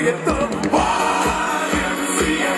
YMCA. The YMCA.